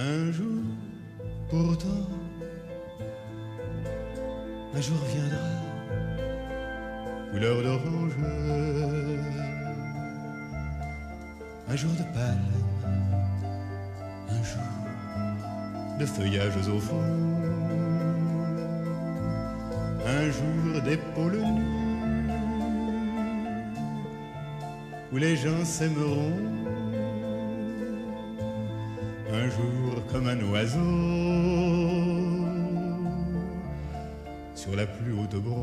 Un jour, pourtant, un jour viendra, couleur d'orange, un jour de palme, un jour de feuillages au fond, un jour d'épaules nues, où les gens s'aimeront, jour comme un oiseau sur la plus haute branche.